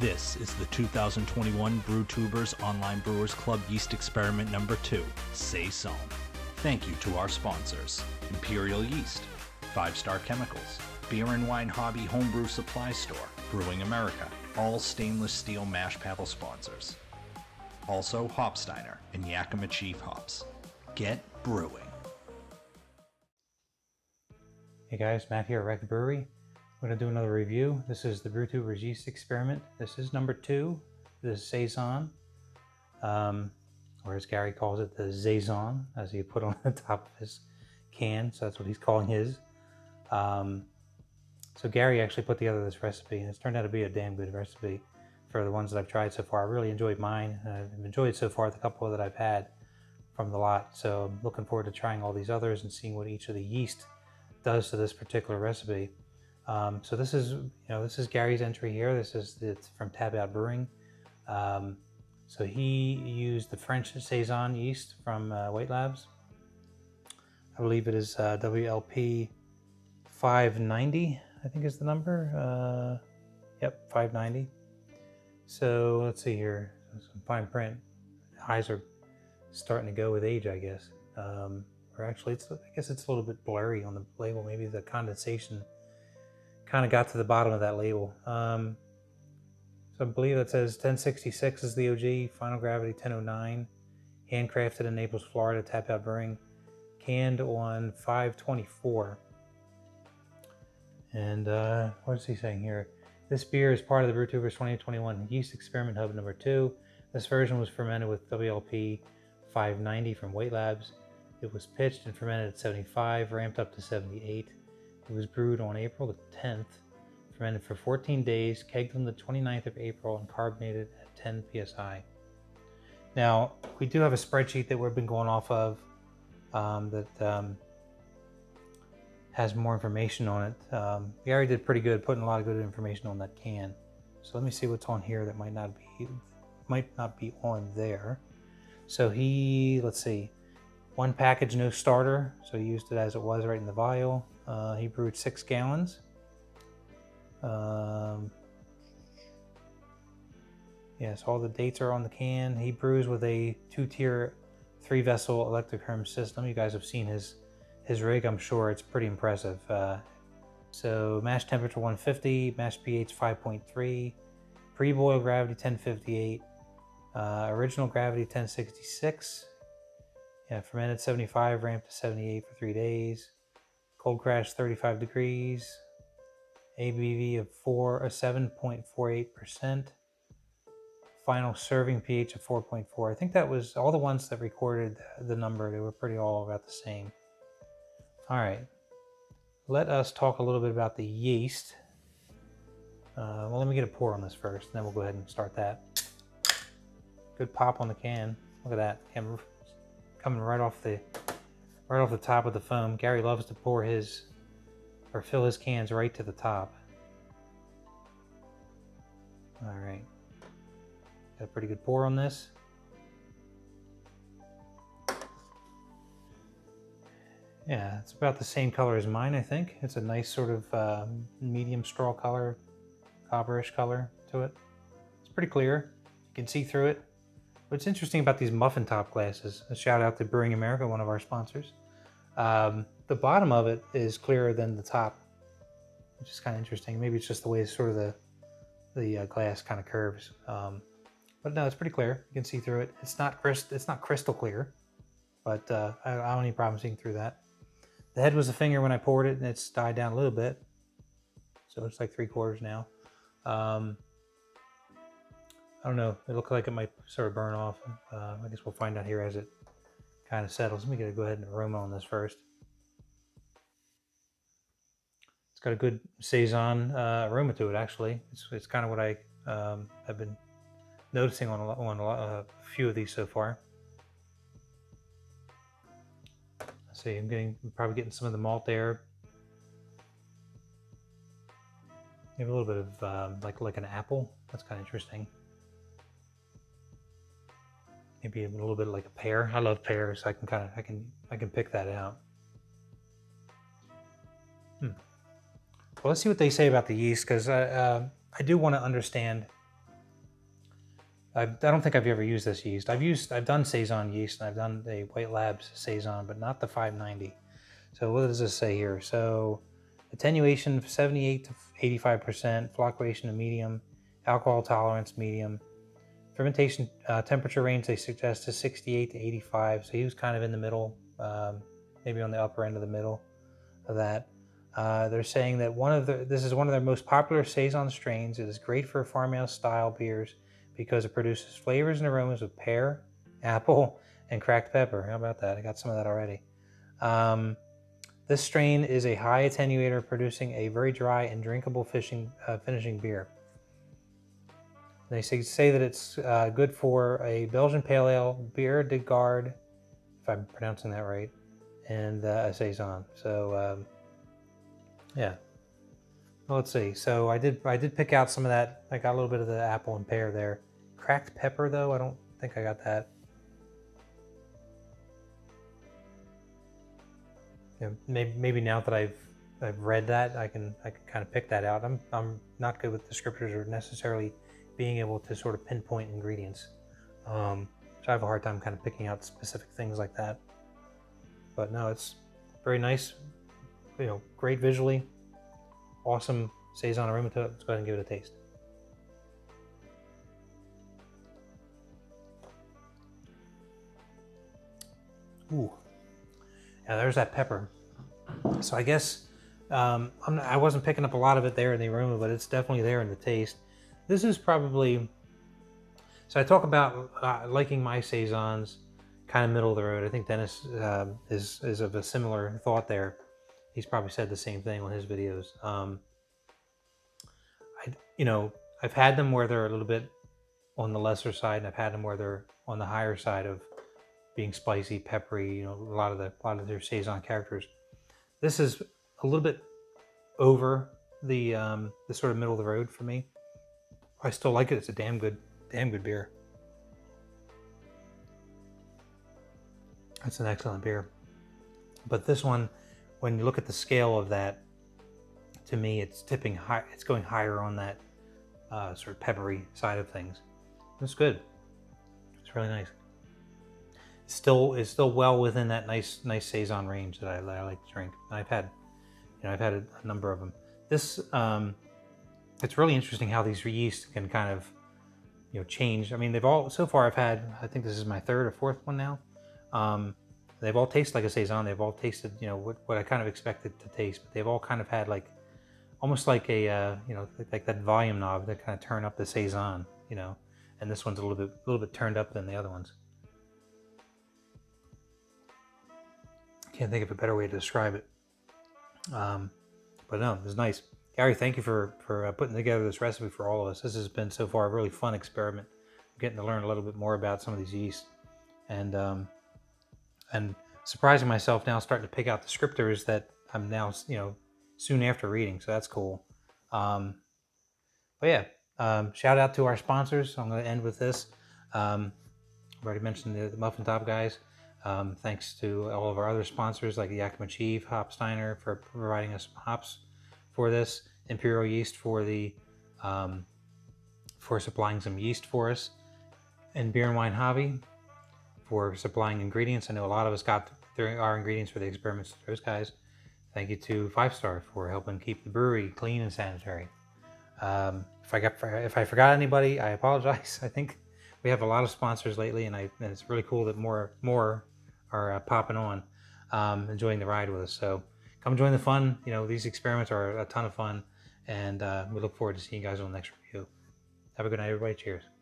This is the 2021 BrewTubers Online Brewers Club Yeast Experiment number 2, Saison. Thank you to our sponsors Imperial Yeast, Five Star Chemicals, Beer and Wine Hobby Homebrew Supply Store, Brewing America, all stainless steel mash paddle sponsors. Also, Hopsteiner and Yakima Chief Hops. Get brewing. Hey guys, Matt here at Wrecked Brewery. I'm going to do another review. This is the BrewTubers Yeast Experiment. This is number two. the is Saison, um, or as Gary calls it, the Zaison, as he put on the top of his can. So that's what he's calling his. Um, so Gary actually put together this recipe, and it's turned out to be a damn good recipe for the ones that I've tried so far. I really enjoyed mine. I've enjoyed so far the couple that I've had from the lot. So I'm looking forward to trying all these others and seeing what each of the yeast does to this particular recipe. Um, so this is, you know, this is Gary's entry here. This is it's from Tab Brewing. Um, so he used the French Saison yeast from uh, White Labs. I believe it is uh, WLP 590, I think is the number. Uh, yep, 590. So let's see here, some fine print. Eyes are starting to go with age, I guess. Um, or actually, it's I guess it's a little bit blurry on the label. Maybe the condensation kind of got to the bottom of that label. Um, so I believe it says 1066 is the OG, Final Gravity 1009, handcrafted in Naples, Florida, Tap Out Brewing, canned on 524. And uh, what is he saying here? This beer is part of the BrewTubers 2021 Yeast Experiment Hub number two. This version was fermented with WLP 590 from White Labs. It was pitched and fermented at 75, ramped up to 78. It was brewed on April the 10th, fermented for 14 days, kegged on the 29th of April, and carbonated at 10 psi. Now, we do have a spreadsheet that we've been going off of um, that um, has more information on it. Um, Gary did pretty good, putting a lot of good information on that can. So let me see what's on here that might not be might not be on there. So he, let's see, one package, no starter. So he used it as it was right in the vial. Uh, he brewed six gallons. Um, yes, all the dates are on the can. He brews with a two-tier, three-vessel electrotherm system. You guys have seen his his rig. I'm sure it's pretty impressive. Uh, so mash temperature 150, mash pH 5.3, pre-boil gravity 1058, uh, original gravity 1066. Yeah, fermented 75, ramped to 78 for three days. Cold crash 35 degrees. ABV of four, a 7.48%. Final serving pH of 4.4. I think that was all the ones that recorded the number. They were pretty all about the same. All right. Let us talk a little bit about the yeast. Uh, well, let me get a pour on this first, and then we'll go ahead and start that. Good pop on the can. Look at that. Can coming right off the right off the top of the foam. Gary loves to pour his or fill his cans right to the top. All right. Got a pretty good pour on this. Yeah, it's about the same color as mine, I think. It's a nice sort of uh, medium straw color, copperish color to it. It's pretty clear. You can see through it. What's interesting about these muffin top glasses, a shout out to Brewing America, one of our sponsors. Um, the bottom of it is clearer than the top, which is kind of interesting. Maybe it's just the way sort of the the uh, glass kind of curves. Um, but no, it's pretty clear. You can see through it. It's not crisp, It's not crystal clear, but uh, I, I don't have any problem seeing through that. The head was a finger when I poured it, and it's died down a little bit, so it's like three quarters now. Um, I don't know. It looks like it might sort of burn off. Uh, I guess we'll find out here as it kind of settles. Let me get a, go ahead and aroma on this first. It's got a good saison uh, aroma to it. Actually, it's, it's kind of what I um, have been noticing on a, lot, on a, uh, few of these so far. Let's see, I'm getting I'm probably getting some of the malt there. Maybe a little bit of um, like like an apple. That's kind of interesting maybe a little bit like a pear. I love pears. I can kind of I can I can pick that out. Hmm. Well, let's see what they say about the yeast because I uh, I do want to understand I've, I don't think I've ever used this yeast. I've used, I've done saison yeast, and I've done a White Labs saison, but not the 590. So what does this say here? So attenuation 78 to 85 percent, flocculation to medium, alcohol tolerance medium, fermentation uh, temperature range they suggest is 68 to 85. So he was kind of in the middle, um, maybe on the upper end of the middle of that. Uh, they're saying that one of the this is one of their most popular saison strains. It is great for farmhouse style beers because it produces flavors and aromas of pear, apple, and cracked pepper. How about that? I got some of that already. Um, this strain is a high attenuator, producing a very dry and drinkable fishing, uh, finishing beer. They say, say that it's uh, good for a Belgian Pale Ale, beer de Garde, if I'm pronouncing that right, and uh, a saison. So um, yeah. Well, let's see. So I did I did pick out some of that. I got a little bit of the apple and pear there. Cracked pepper though, I don't think I got that. Yeah, maybe maybe now that I've I've read that, I can I can kind of pick that out. I'm I'm not good with descriptors or necessarily being able to sort of pinpoint ingredients. Um, so I have a hard time kind of picking out specific things like that. But no, it's very nice, you know, great visually, awesome saison aroma to it. Let's go ahead and give it a taste. Ooh, yeah, there's that pepper. So I guess um, I wasn't picking up a lot of it there in the aroma, but it's definitely there in the taste. This is probably so. I talk about uh, liking my saisons kind of middle of the road. I think Dennis uh, is is of a similar thought there. He's probably said the same thing on his videos. Um, I, you know, I've had them where they're a little bit on the lesser side, and I've had them where they're on the higher side of being spicy, peppery. You know, a lot of the a lot of their saison characters. This is a little bit over the um, the sort of middle of the road for me. I still like it. It's a damn good, damn good beer. It's an excellent beer. But this one, when you look at the scale of that, to me, it's tipping high. It's going higher on that uh, sort of peppery side of things. It's good. It's really nice. Still, it's still well within that nice, nice saison range that I, that I like to drink. I've had, you know, I've had a, a number of them. This, um, it's really interesting how these yeast can kind of, you know, change. I mean, they've all so far. I've had, I think this is my third or fourth one now. Um, they've all tasted like a saison. They've all tasted, you know, what, what I kind of expected to taste, but they've all kind of had like, almost like a, uh, you know, like that volume knob that kind of turn up the saison, you know, and this one's a little bit, a little bit turned up than the other ones. Can't think of a better way to describe it. Um, but no, it's nice. Gary, thank you for for uh, putting together this recipe for all of us. This has been so far a really fun experiment. getting to learn a little bit more about some of these yeasts, and um, and surprising myself now, starting to pick out descriptors that I'm now you know soon after reading. So that's cool. Um, but yeah, um, shout out to our sponsors. I'm going to end with this. Um, I've already mentioned the, the Muffin Top guys. Um, thanks to all of our other sponsors like Yakima Chief, Hopsteiner for providing us hops for this, Imperial Yeast for the um, for supplying some yeast for us, and Beer and Wine Hobby for supplying ingredients. I know a lot of us got our ingredients for the experiments. Those guys. Thank you to Five Star for helping keep the brewery clean and sanitary. Um, if I got if I forgot anybody, I apologize. I think we have a lot of sponsors lately, and, I, and it's really cool that more more are uh, popping on, um, enjoying the ride with us. So come join the fun. You know, these experiments are a ton of fun, and uh, we look forward to seeing you guys on the next review. Have a good night, everybody. Cheers.